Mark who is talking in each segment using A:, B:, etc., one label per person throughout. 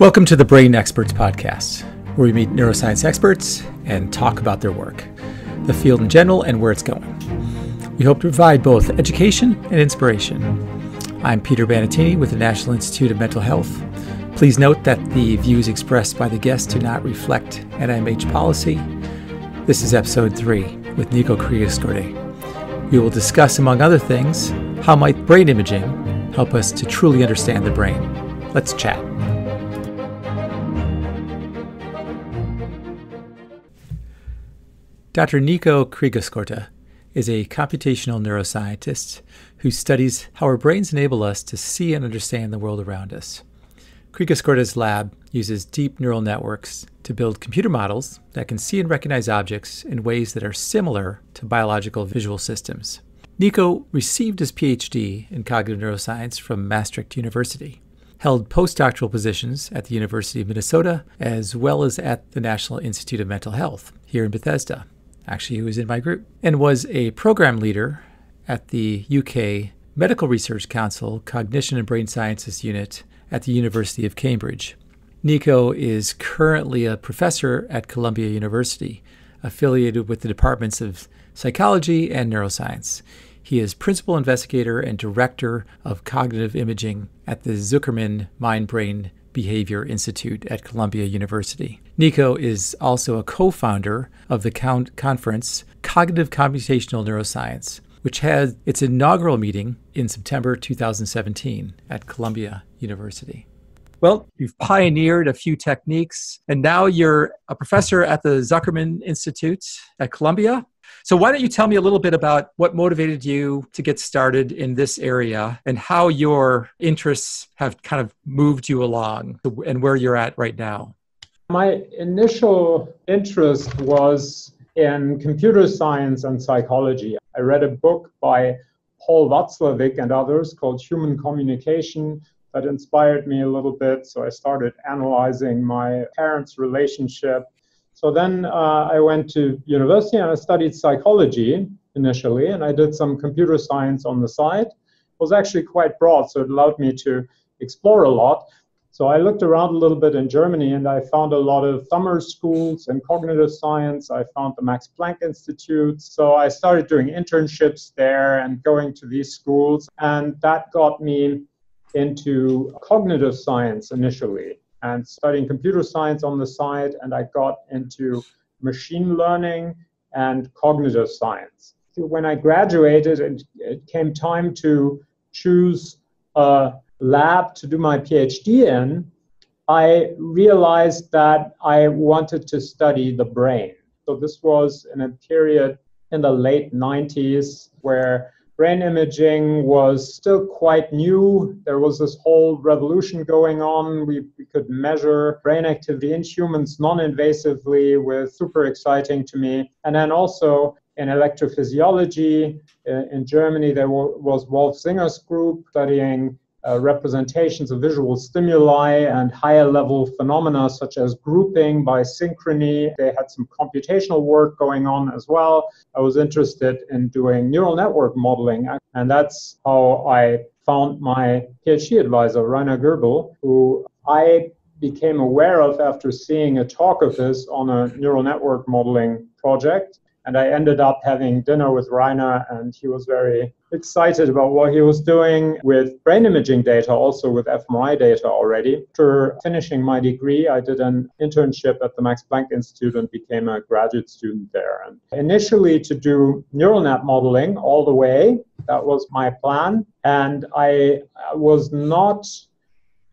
A: Welcome to the Brain Experts Podcast, where we meet neuroscience experts and talk about their work, the field in general, and where it's going. We hope to provide both education and inspiration. I'm Peter Bandettini with the National Institute of Mental Health. Please note that the views expressed by the guests do not reflect NIMH policy. This is episode three with Niko Kriegeskorte. We will discuss, among other things, how might brain imaging help us to truly understand the brain. Let's chat. Dr. Niko Kriegeskorte is a computational neuroscientist who studies how our brains enable us to see and understand the world around us. Kriegeskorte's lab uses deep neural networks to build computer models that can see and recognize objects in ways that are similar to biological visual systems. Niko received his PhD in cognitive neuroscience from Maastricht University, held postdoctoral positions at the University of Minnesota, as well as at the National Institute of Mental Health here in Bethesda. Actually, who was in my group and was a program leader at the UK Medical Research Council Cognition and Brain Sciences Unit at the University of Cambridge. Niko is currently a professor at Columbia University, affiliated with the departments of psychology and neuroscience. He is principal investigator and director of cognitive imaging at the Zuckerman Mind Brain Behavior Institute at Columbia University. Niko is also a co founder of the conference Cognitive Computational Neuroscience, which had its inaugural meeting in September 2017 at Columbia University. Well, you've pioneered a few techniques, and now you're a professor at the Zuckerman Institute at Columbia. So, why don't you tell me a little bit about what motivated you to get started in this area and how your interests have kind of moved you along and where you're at right now?
B: My initial interest was in computer science and psychology. I read a book by Paul Watzlawick and others called Human Communication that inspired me a little bit. So I started analyzing my parents' relationship so then uh, I went to university and I studied psychology initially, and I did some computer science on the side. It was actually quite broad, so it allowed me to explore a lot. So I looked around a little bit in Germany and I found a lot of summer schools in cognitive science. I found the Max Planck Institute. So I started doing internships there and going to these schools. And that got me into cognitive science initially and studying computer science on the side, and I got into machine learning and cognitive science. When I graduated, and it came time to choose a lab to do my PhD in, I realized that I wanted to study the brain. So this was in a period in the late 90s where brain imaging was still quite new. There was this whole revolution going on. We, we could measure brain activity in humans non invasively, was super exciting to me. And then also in electrophysiology uh, in Germany, there was Wolf Singer's group studying uh, representations of visual stimuli and higher level phenomena such as grouping by synchrony. They had some computational work going on as well. I was interested in doing neural network modeling, and that's how I found my PhD advisor, Rainer Goebel, who I became aware of after seeing a talk of his on a neural network modeling project. And I ended up having dinner with Rainer, and he was very excited about what he was doing with brain imaging data, also with fMRI data already. After finishing my degree, I did an internship at the Max Planck Institute and became a graduate student there. And initially, to do neural net modeling all the way, that was my plan. And I was not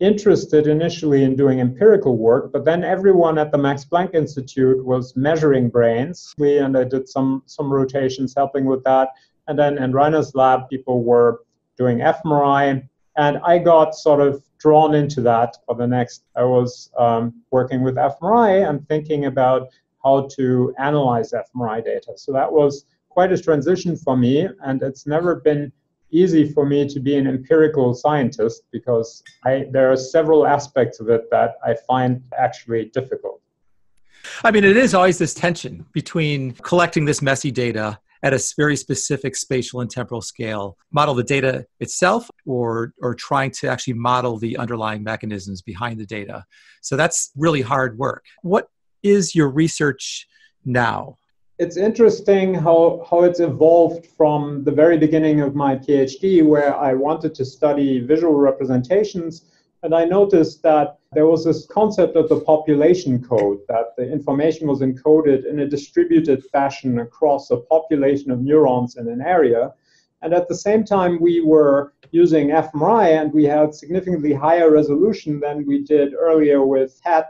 B: interested initially in doing empirical work, but then everyone at the Max Planck Institute was measuring brains. We and I did some some rotations helping with that. And then in Rainer's lab, people were doing fMRI, and I got sort of drawn into that for the next. I was um, working with fMRI and thinking about how to analyze fMRI data. So that was quite a transition for me, and it's never been easy for me to be an empirical scientist because I, there are several aspects of it that I find actually difficult.
A: I mean, it is always this tension between collecting this messy data at a very specific spatial and temporal scale, model the data itself or, or trying to actually model the underlying mechanisms behind the data. So that's really hard work. What is your research now?
B: It's interesting how, how it's evolved from the very beginning of my PhD, where I wanted to study visual representations and I noticed that there was this concept of the population code, that the information was encoded in a distributed fashion across a population of neurons in an area. And at the same time, we were using fMRI and we had significantly higher resolution than we did earlier with HAT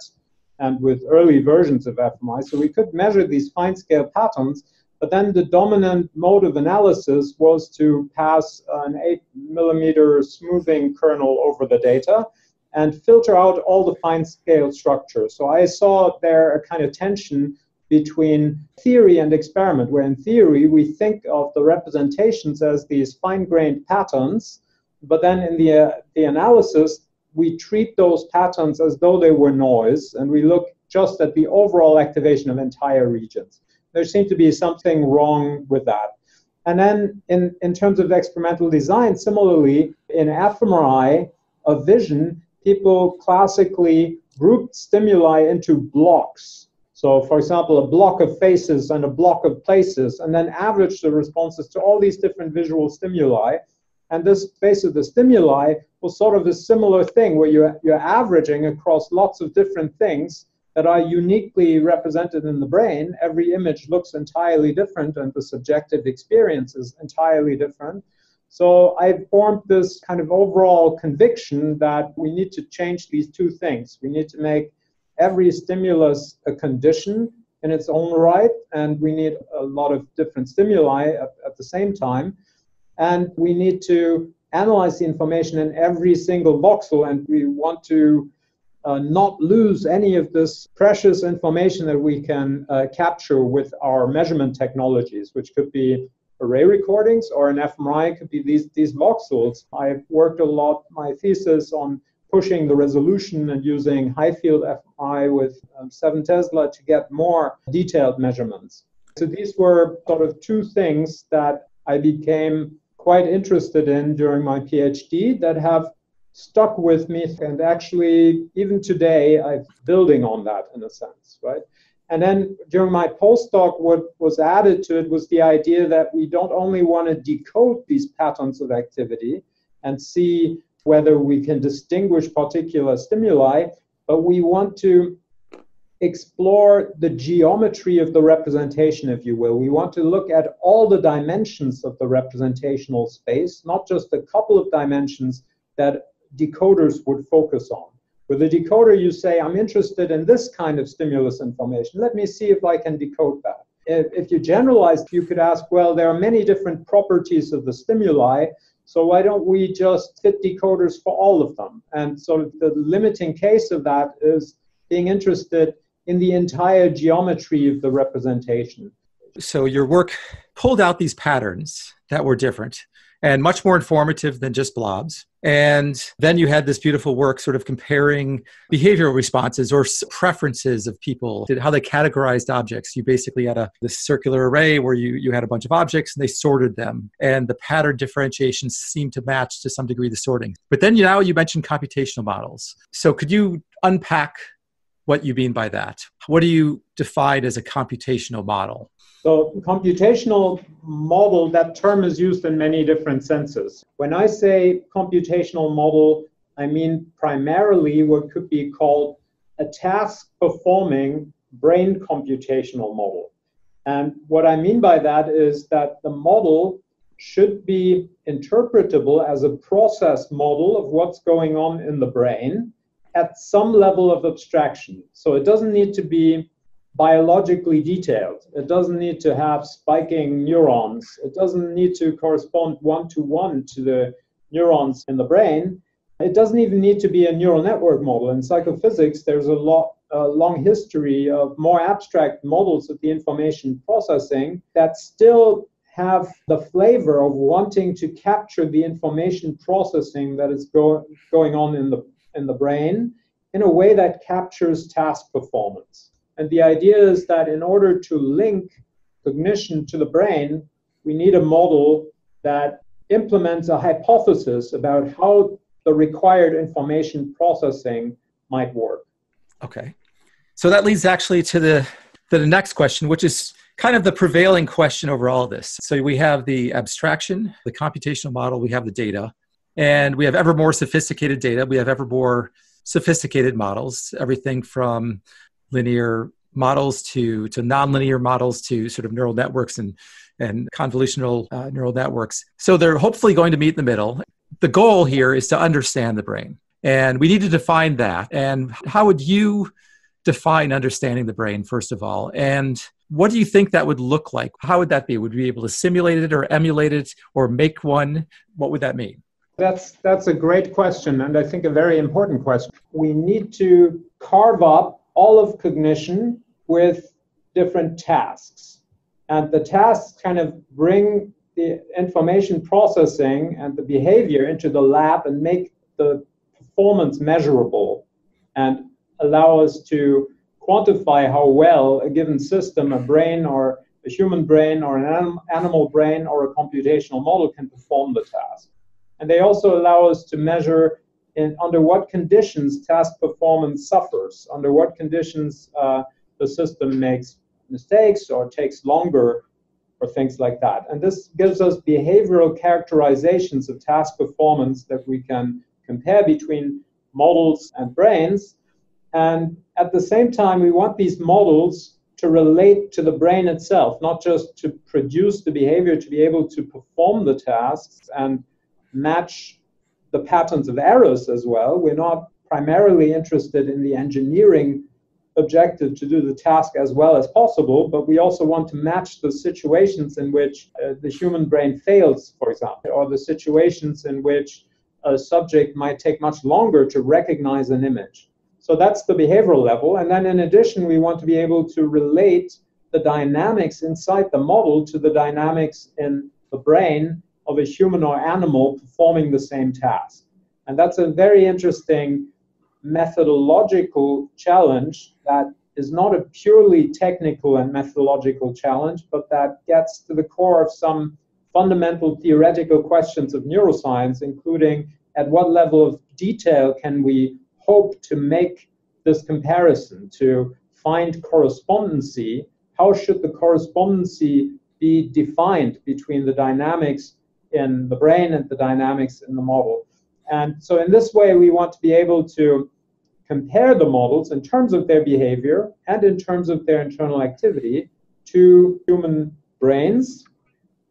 B: and with early versions of fMRI. So we could measure these fine scale patterns. But then the dominant mode of analysis was to pass an 8 millimeter smoothing kernel over the data and filter out all the fine scale structures. So I saw there a kind of tension between theory and experiment, where in theory we think of the representations as these fine grained patterns, but then in the, uh, the analysis, we treat those patterns as though they were noise, and we look just at the overall activation of entire regions. There seemed to be something wrong with that. And then in, in terms of experimental design, similarly, in fMRI of vision, people classically grouped stimuli into blocks. So, for example, a block of faces and a block of places, and then averaged the responses to all these different visual stimuli. And this base of the stimuli was sort of a similar thing where you're, you're averaging across lots of different things that are uniquely represented in the brain. Every image looks entirely different, and the subjective experience is entirely different. So I formed this kind of overall conviction that we need to change these two things. We need to make every stimulus a condition in its own right, and we need a lot of different stimuli at, at the same time. And we need to analyze the information in every single voxel, and we want to uh, not lose any of this precious information that we can uh, capture with our measurement technologies, which could be array recordings or an fMRI could be these, these voxels. I've worked a lot, my thesis on pushing the resolution and using high field fMRI with um, 7 Tesla to get more detailed measurements. So these were sort of two things that I became quite interested in during my PhD that have stuck with me and actually even today I'm building on that in a sense, right? And then during my postdoc, what was added to it was the idea that we don't only want to decode these patterns of activity and see whether we can distinguish particular stimuli, but we want to explore the geometry of the representation, if you will. We want to look at all the dimensions of the representational space, not just a couple of dimensions that decoders would focus on. With a decoder, you say, I'm interested in this kind of stimulus information. Let me see if I can decode that. If, you generalize, you could ask, well, there are many different properties of the stimuli, so why don't we just fit decoders for all of them? And so the limiting case of that is being interested in the entire geometry of the representation.
A: So your work pulled out these patterns that were different and much more informative than just blobs. And then you had this beautiful work sort of comparing behavioral responses or preferences of people, how they categorized objects. You basically had a this circular array where you, you had a bunch of objects and they sorted them. And the pattern differentiation seemed to match to some degree the sorting. But then you, now you mentioned computational models. So could you unpack what you mean by that? What do you define as a computational model?
B: So computational model, that term is used in many different senses. When I say computational model, I mean primarily what could be called a task performing brain computational model. And what I mean by that is that the model should be interpretable as a process model of what's going on in the brain at some level of abstraction. So it doesn't need to be biologically detailed. It doesn't need to have spiking neurons. It doesn't need to correspond one to one to the neurons in the brain. It doesn't even need to be a neural network model. In psychophysics, there's a lot, a long history of more abstract models of the information processing that still have the flavor of wanting to capture the information processing that is go- going on in the in the brain in a way that captures task performance. And the idea is that in order to link cognition to the brain, we need a model that implements a hypothesis about how the required information processing might work.
A: Okay. So that leads actually to the to the next question, which is kind of the prevailing question over all this. So we have the abstraction, the computational model, we have the data, and we have ever more sophisticated data. We have ever more sophisticated models, everything from linear models to, to nonlinear models to sort of neural networks and, and convolutional uh, neural networks. So they're hopefully going to meet in the middle. The goal here is to understand the brain. And we need to define that. And how would you define understanding the brain, first of all? And what do you think that would look like? How would that be? Would we be able to simulate it or emulate it or make one? What would that mean?
B: That's that's a great question, and I think a very important question. We need to carve up all of cognition with different tasks, and the tasks kind of bring the information processing and the behavior into the lab and make the performance measurable, and allow us to quantify how well a given system, a brain or a human brain or an animal brain or a computational model can perform the task. And they also allow us to measure in, under what conditions task performance suffers, under what conditions uh, the system makes mistakes or takes longer or things like that. And this gives us behavioral characterizations of task performance that we can compare between models and brains. And at the same time, we want these models to relate to the brain itself, not just to produce the behavior, to be able to perform the tasks and match the patterns of errors as well. We're not primarily interested in the engineering objective to do the task as well as possible, but we also want to match the situations in which uh, the human brain fails, for example, or the situations in which a subject might take much longer to recognize an image. So that's the behavioral level. And then in addition, we want to be able to relate the dynamics inside the model to the dynamics in the brain of a human or animal performing the same task. And that's a very interesting methodological challenge that is not a purely technical and methodological challenge, but that gets to the core of some fundamental theoretical questions of neuroscience, including at what level of detail can we hope to make this comparison to find correspondency? How should the correspondency be defined between the dynamics in the brain and the dynamics in the model. And so, in this way, we want to be able to compare the models in terms of their behavior and in terms of their internal activity to human brains.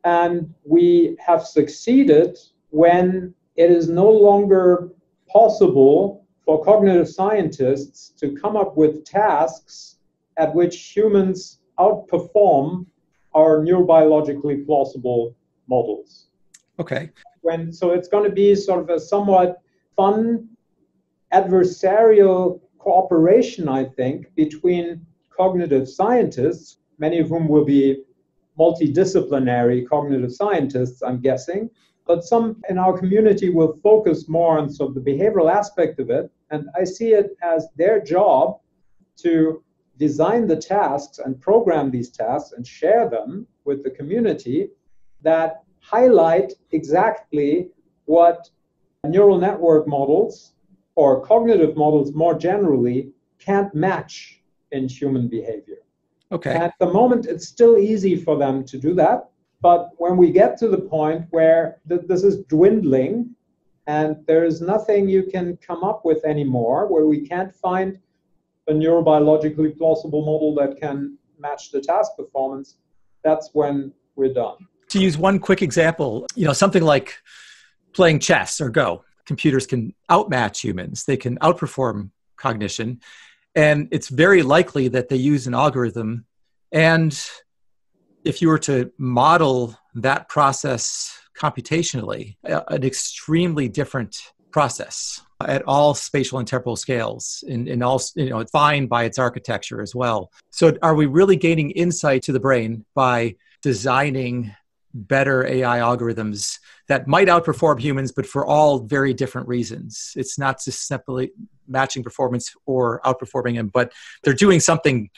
B: And we have succeeded when it is no longer possible for cognitive scientists to come up with tasks at which humans outperform our neurobiologically plausible models.
A: Okay.
B: When so it's going to be sort of a somewhat fun adversarial cooperation, I think, between cognitive scientists, many of whom will be multidisciplinary cognitive scientists, I'm guessing. But some in our community will focus more on sort of the behavioral aspect of it. And I see it as their job to design the tasks and program these tasks and share them with the community that highlight exactly what neural network models or cognitive models more generally can't match in human behavior.
A: Okay.
B: At the moment, it's still easy for them to do that. But when we get to the point where th- this is dwindling and there is nothing you can come up with anymore, where we can't find a neurobiologically plausible model that can match the task performance, that's when we're done
A: to use one quick example, you know, something like playing chess or Go, computers can outmatch humans. They can outperform cognition. And it's very likely that they use an algorithm. And if you were to model that process computationally, an extremely different process at all spatial and temporal scales and, and all you know defined by its architecture as well so are we really gaining insight to the brain by designing better AI algorithms that might outperform humans, but for all very different reasons. It's not just simply matching performance or outperforming them, but they're doing something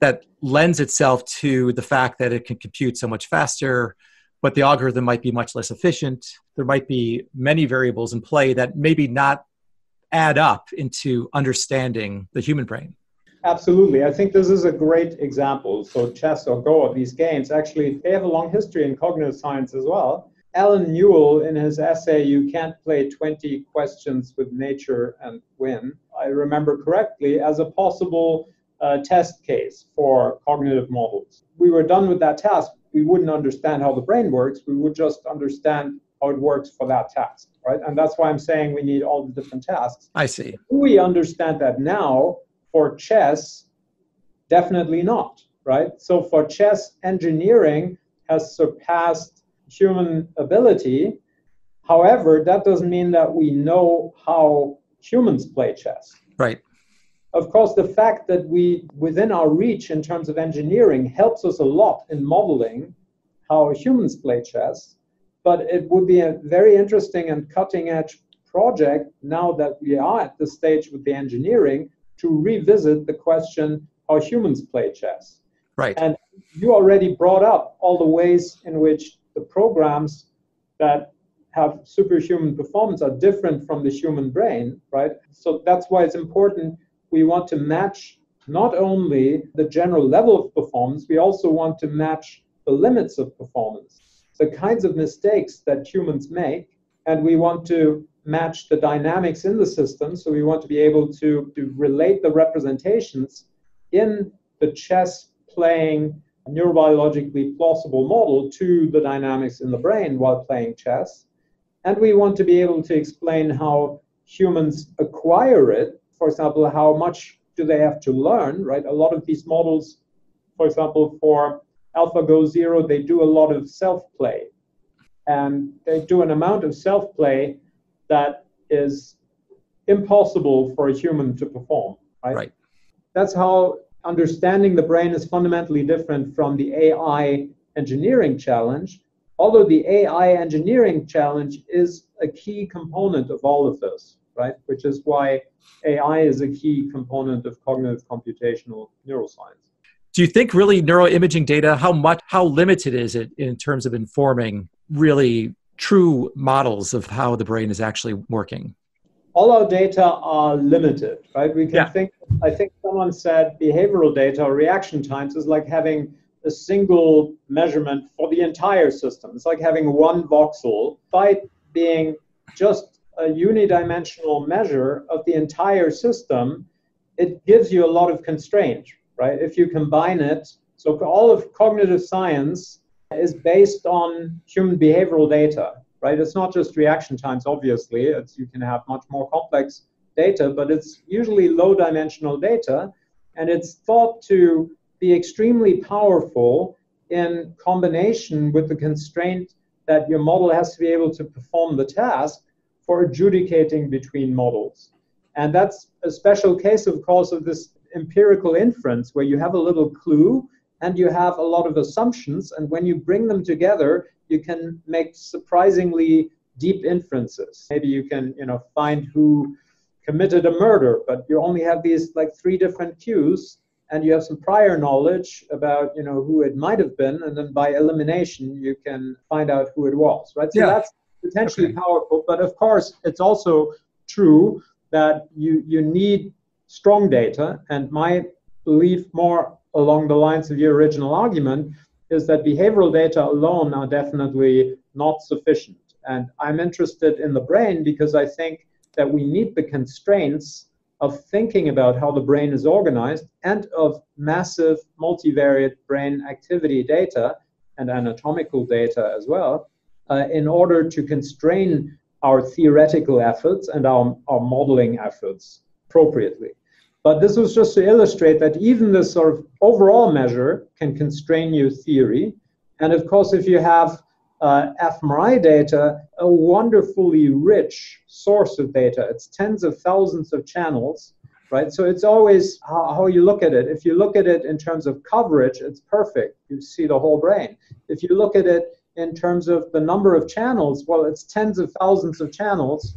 A: that lends itself to the fact that it can compute so much faster, but the algorithm might be much less efficient. There might be many variables in play that maybe not add up into understanding the human brain.
B: Absolutely. I think this is a great example. So chess or Go or these games, actually, they have a long history in cognitive science as well. Alan Newell, in his essay, You Can't Play 20 Questions with Nature and Win, I remember correctly, as a possible uh, test case for cognitive models. We were done with that task. We wouldn't understand how the brain works. We would just understand how it works for that task, right? And that's why I'm saying we need all the different tasks.
A: I see.
B: We understand that now for chess, definitely not, right? So for chess, engineering has surpassed human ability. However, that doesn't mean that we know how humans play chess.
A: Right.
B: Of course, the fact that we, within our reach in terms of engineering, helps us a lot in modeling how humans play chess. But it would be a very interesting and cutting edge project now that we are at the stage with the engineering to revisit the question how humans play chess.
A: Right.
B: And you already brought up all the ways in which the programs that have superhuman performance are different from the human brain, right? So that's why it's important. We want to match not only the general level of performance, we also want to match the limits of performance, the kinds of mistakes that humans make, and we want to match the dynamics in the system. So we want to be able to, to relate the representations in the chess playing neurobiologically plausible model to the dynamics in the brain while playing chess. And we want to be able to explain how humans acquire it. For example, how much do they have to learn, right? A lot of these models, for example, for AlphaGo Zero, they do a lot of self play. And they do an amount of self play that is impossible for a human to perform. Right?
A: right.
B: That's how understanding the brain is fundamentally different from the AI engineering challenge. Although the AI engineering challenge is a key component of all of this, right? Which is why AI is a key component of cognitive computational neuroscience.
A: Do you think really neuroimaging data, how much, how limited is it in terms of informing really true models of how the brain is actually working?
B: All our data are limited, right? We can yeah. think, I think someone said behavioral data or reaction times is like having a single measurement for the entire system. It's like having one voxel, by being just a unidimensional measure of the entire system, it gives you a lot of constraint, right? If you combine it, so all of cognitive science is based on human behavioral data, right? It's not just reaction times, obviously. It's, you can have much more complex data, but it's usually low dimensional data, and it's thought to be extremely powerful in combination with the constraint that your model has to be able to perform the task for adjudicating between models. And that's a special case, of course, of this empirical inference where you have a little clue and you have a lot of assumptions. And when you bring them together, you can make surprisingly deep inferences. Maybe you can, you know, find who committed a murder, but you only have these like three different cues and you have some prior knowledge about you know who it might have been and then by elimination you can find out who it was right so yeah. that's potentially okay. powerful but of course it's also true that you you need strong data and my belief more along the lines of your original argument is that behavioral data alone are definitely not sufficient. And I'm interested in the brain because I think that we need the constraints of thinking about how the brain is organized and of massive multivariate brain activity data and anatomical data as well uh, in order to constrain our theoretical efforts and our, our modeling efforts appropriately. But this was just to illustrate that even this sort of overall measure can constrain your theory. And of course, if you have uh, fMRI data, a wonderfully rich source of data, it's tens of thousands of channels, right? So it's always how, how you look at it. If you look at it in terms of coverage, it's perfect. You see the whole brain. If you look at it in terms of the number of channels, well, it's tens of thousands of channels.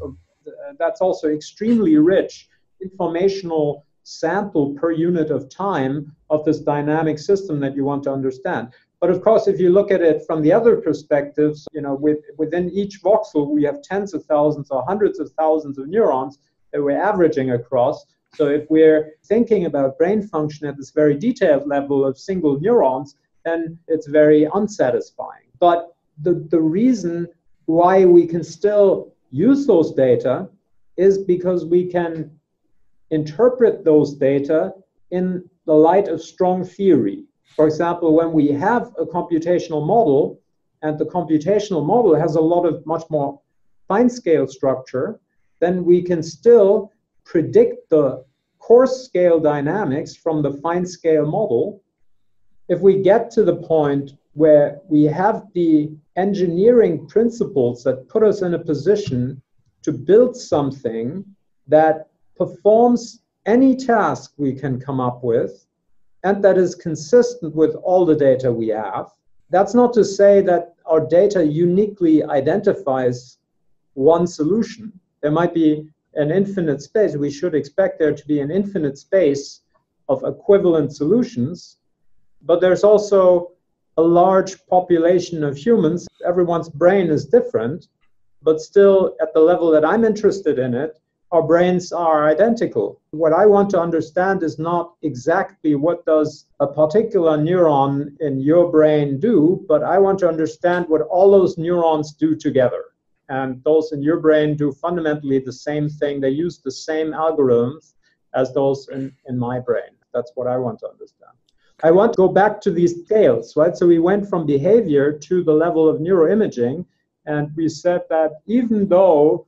B: That's also extremely rich informational sample per unit of time of this dynamic system that you want to understand. But of course, if you look at it from the other perspectives, you know, with, within each voxel, we have tens of thousands or hundreds of thousands of neurons that we're averaging across. So if we're thinking about brain function at this very detailed level of single neurons, then it's very unsatisfying. But the, the reason why we can still use those data is because we can interpret those data in the light of strong theory. For example, when we have a computational model, and the computational model has a lot of much more fine scale structure, then we can still predict the coarse scale dynamics from the fine scale model. If we get to the point where we have the engineering principles that put us in a position to build something that performs any task we can come up with and that is consistent with all the data we have. That's not to say that our data uniquely identifies one solution. There might be an infinite space. We should expect there to be an infinite space of equivalent solutions. But there's also a large population of humans. Everyone's brain is different, but still, at the level that I'm interested in it, our brains are identical. What I want to understand is not exactly what does a particular neuron in your brain do, but I want to understand what all those neurons do together. And those in your brain do fundamentally the same thing. They use the same algorithms as those in, in my brain. That's what I want to understand. I want to go back to these scales, right? So we went from behavior to the level of neuroimaging, and we said that even though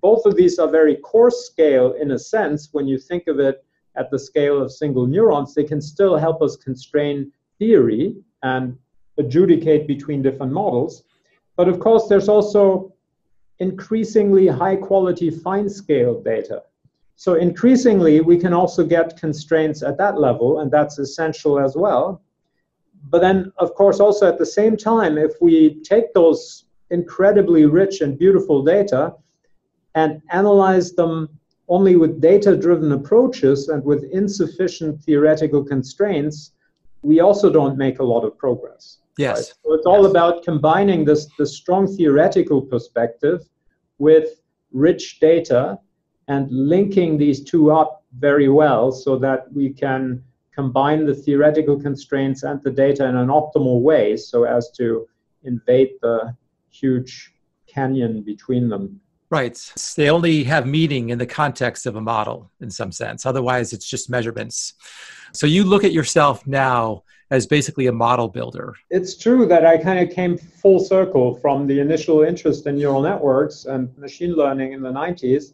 B: both of these are very coarse scale in a sense. When you think of it at the scale of single neurons they can still help us constrain theory and adjudicate between different models. But of course there's also increasingly high quality fine scale data. So increasingly we can also get constraints at that level and that's essential as well. But then of course also at the same time if we take those incredibly rich and beautiful data and analyze them only with data driven approaches and with insufficient theoretical constraints, we also don't make a lot of progress.
A: Yes. Right?
B: So it's all yes. about combining this, this strong theoretical perspective with rich data and linking these two up very well so that we can combine the theoretical constraints and the data in an optimal way so as to invade the huge canyon between them.
A: Right. They only have meaning in the context of a model in some sense. Otherwise, it's just measurements. So you look at yourself now as basically a model builder.
B: It's true that I kind of came full circle from the initial interest in neural networks and machine learning in the 90s,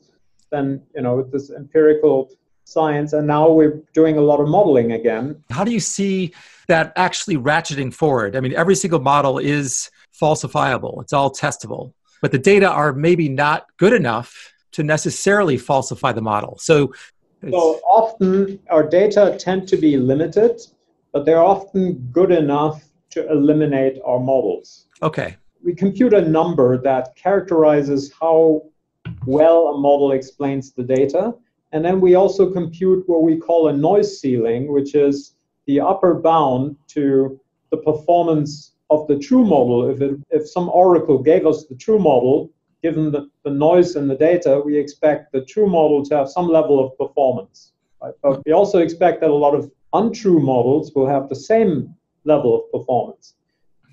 B: then, you know, with this empirical science, and now we're doing a lot of modeling again.
A: How do you see that actually ratcheting forward? I mean, every single model is falsifiable, it's all testable but the data are maybe not good enough to necessarily falsify the model. So,
B: so often our data tend to be limited, but they're often good enough to eliminate our models.
A: Okay.
B: We compute a number that characterizes how well a model explains the data. And then we also compute what we call a noise ceiling, which is the upper bound to the performance of the true model, if, it, if some oracle gave us the true model, given the, the noise in the data, we expect the true model to have some level of performance. Right? But we also expect that a lot of untrue models will have the same level of performance.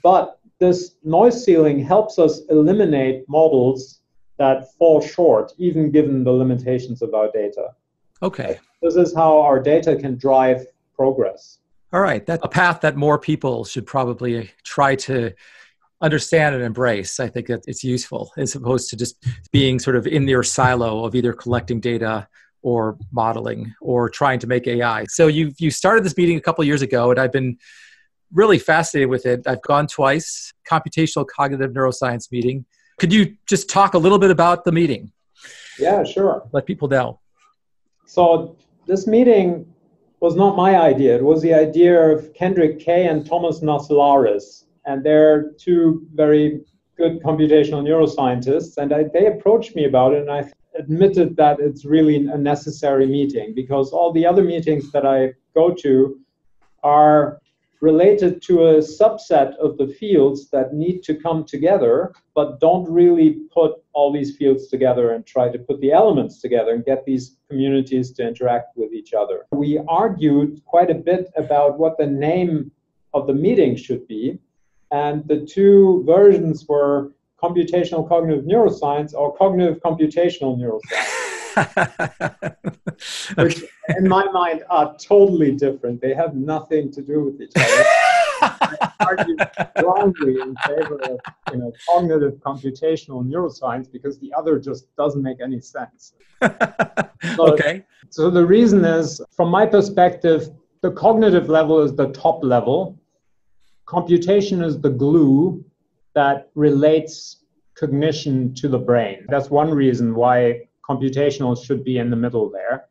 B: But this noise ceiling helps us eliminate models that fall short, even given the limitations of our data.
A: Okay.
B: This is how our data can drive progress.
A: All right, that's a path that more people should probably try to understand and embrace. I think that it's useful as opposed to just being sort of in their silo of either collecting data or modeling or trying to make AI. So you you started this meeting a couple years ago, and I've been really fascinated with it. I've gone twice, computational cognitive neuroscience meeting. Could you just talk a little bit about the meeting?
B: Yeah, sure.
A: Let people know.
B: So this meeting was not my idea. It was the idea of Kendrick Kay and Thomas Naselaris. And they're two very good computational neuroscientists. And I, they approached me about it, and I admitted that it's really a necessary meeting because all the other meetings that I go to are related to a subset of the fields that need to come together, but don't really put all these fields together and try to put the elements together and get these communities to interact with each other. We argued quite a bit about what the name of the meeting should be, and the two versions were computational cognitive neuroscience or cognitive computational neuroscience. which in my mind are totally different. They have nothing to do with each other. I argue strongly in favor of you know, cognitive computational neuroscience because the other just doesn't make any sense.
A: So, okay.
B: So the reason is, from my perspective, the cognitive level is the top level. Computation is the glue that relates cognition to the brain. That's one reason why computational should be in the middle there.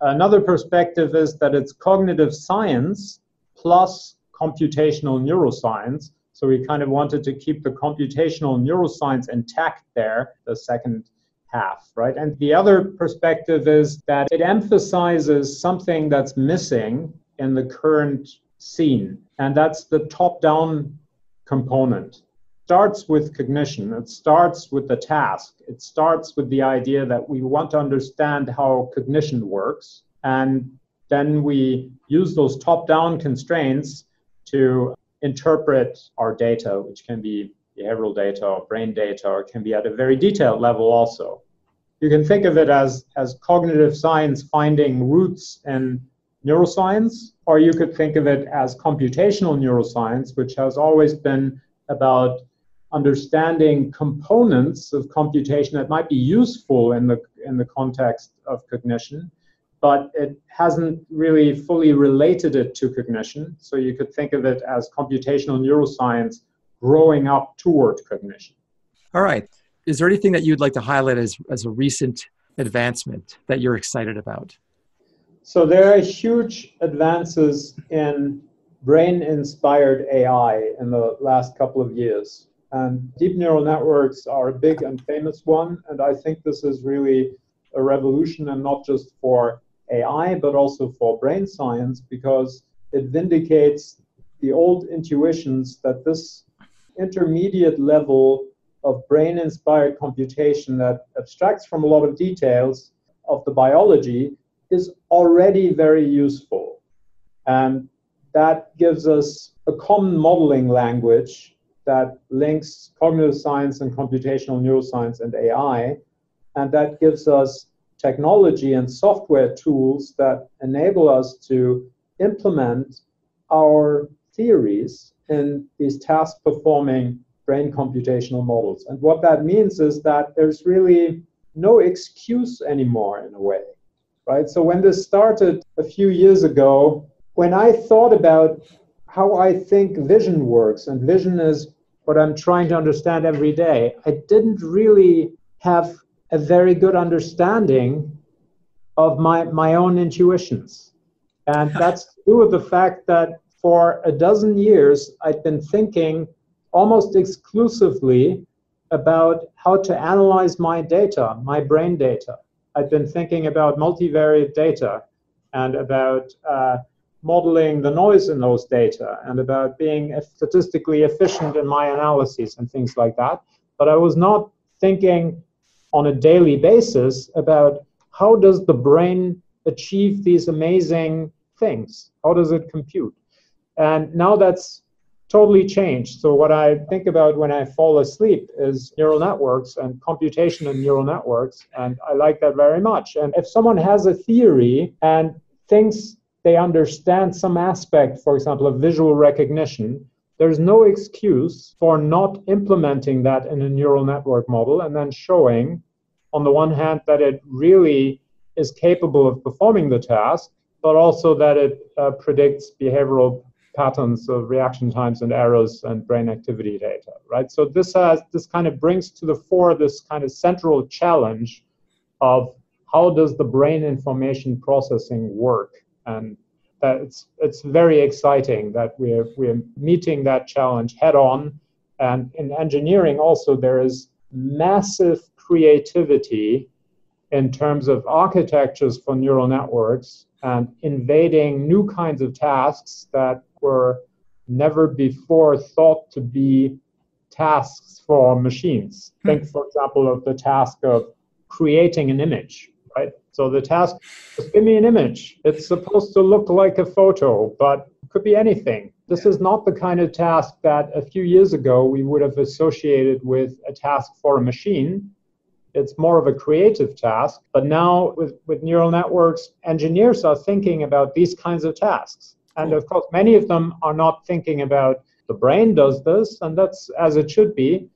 B: Another perspective is that it's cognitive science plus computational neuroscience. So we kind of wanted to keep the computational neuroscience intact there, the second half, right? And the other perspective is that it emphasizes something that's missing in the current scene, and that's the top down component starts with cognition. It starts with the task. It starts with the idea that we want to understand how cognition works. And then we use those top down constraints to interpret our data, which can be behavioral data or brain data, or it can be at a very detailed level also. You can think of it as, as cognitive science finding roots in neuroscience, or you could think of it as computational neuroscience, which has always been about understanding components of computation that might be useful in the in the context of cognition but it hasn't really fully related it to cognition. So you could think of it as computational neuroscience growing up toward cognition.
A: All right. Is there anything that you'd like to highlight as, as a recent advancement that you're excited about?
B: So there are huge advances in brain inspired ai in the last couple of years and deep neural networks are a big and famous one. And I think this is really a revolution, and not just for AI, but also for brain science, because it vindicates the old intuitions that this intermediate level of brain inspired computation that abstracts from a lot of details of the biology is already very useful. And that gives us a common modeling language that links cognitive science and computational neuroscience and AI. And that gives us technology and software tools that enable us to implement our theories in these task performing brain computational models. And what that means is that there's really no excuse anymore in a way, right? So when this started a few years ago, when I thought about how I think vision works, and vision is what I'm trying to understand every day, I didn't really have a very good understanding of my, my own intuitions. And that's due to do with the fact that for a dozen years, I'd been thinking almost exclusively about how to analyze my data, my brain data. I'd been thinking about multivariate data and about uh, modeling the noise in those data and about being statistically efficient in my analyses and things like that. But I was not thinking on a daily basis about how does the brain achieve these amazing things? How does it compute? And now that's totally changed. So what I think about when I fall asleep is neural networks and computation in neural networks, and I like that very much. And if someone has a theory and thinks they understand some aspect, for example, of visual recognition, there's no excuse for not implementing that in a neural network model and then showing, on the one hand, that it really is capable of performing the task, but also that it uh, predicts behavioral patterns of reaction times and errors and brain activity data, right? So this has this kind of brings to the fore this kind of central challenge of how does the brain information processing work and it's it's very exciting that we're we're meeting that challenge head on. And in engineering, also there is massive creativity in terms of architectures for neural networks and invading new kinds of tasks that were never before thought to be tasks for machines. Hmm. Think, for example, of the task of creating an image, right? So the task, give me an image. It's supposed to look like a photo, but could be anything. This is not the kind of task that a few years ago we would have associated with a task for a machine. It's more of a creative task. But now, with, with neural networks, engineers are thinking about these kinds of tasks. And of course, many of them are not thinking about the brain does this, and that's as it should be.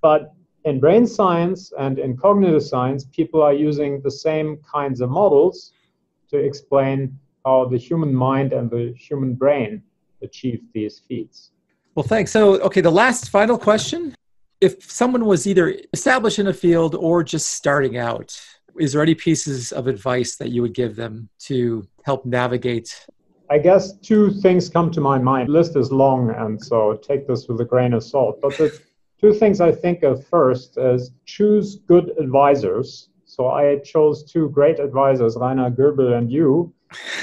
B: But in brain science and in cognitive science, people are using the same kinds of models to explain how the human mind and the human brain achieve these feats.
A: Well, thanks. So, okay, the last final question. If someone was either established in a field or just starting out, is there any pieces of advice that you would give them to help navigate?
B: I guess two things come to my mind. The list is long, and so take this with a grain of salt. But the two things I think of first is choose good advisors. So I chose two great advisors, Rainer Goebel and you,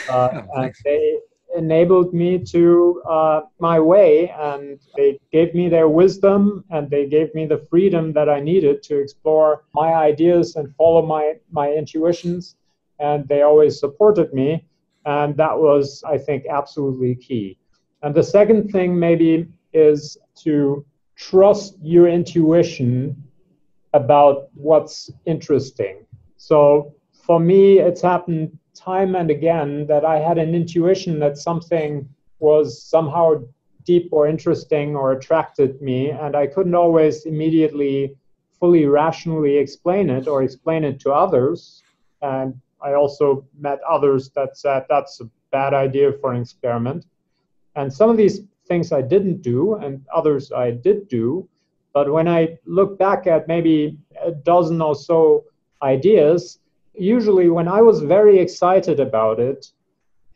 B: uh, and they enabled me to uh, my way, and they gave me their wisdom, and they gave me the freedom that I needed to explore my ideas and follow my my intuitions, and they always supported me, and that was, I think, absolutely key. And the second thing maybe is to trust your intuition about what's interesting. So for me, it's happened time and again that I had an intuition that something was somehow deep or interesting or attracted me, and I couldn't always immediately fully rationally explain it or explain it to others. And I also met others that said that's a bad idea for an experiment. And some of these things I didn't do and others I did do. But when I look back at maybe a dozen or so ideas, usually when I was very excited about it,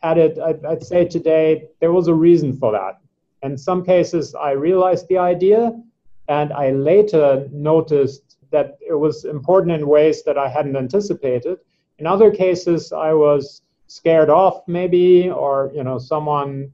B: at it, I'd, I'd say today there was a reason for that. In some cases, I realized the idea, and I later noticed that it was important in ways that I hadn't anticipated. In other cases, I was scared off, maybe, or you know, someone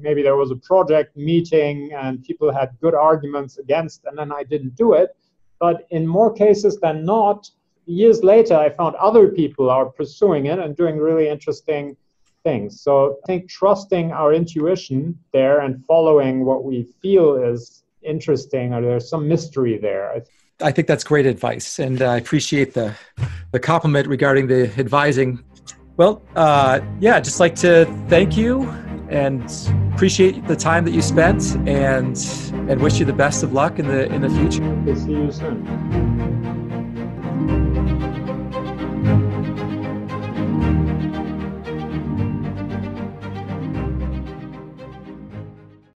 B: maybe there was a project meeting and people had good arguments against, and then I didn't do it. But in more cases than not, years later, I found other people are pursuing it and doing really interesting things. So I think trusting our intuition there and following what we feel is interesting, or there's some mystery there.
A: I think that's great advice, and I appreciate the the compliment regarding the advising. Well, uh, yeah, just like to thank you and appreciate the time that you spent and and wish you the best of luck in the in the future.
B: See you soon.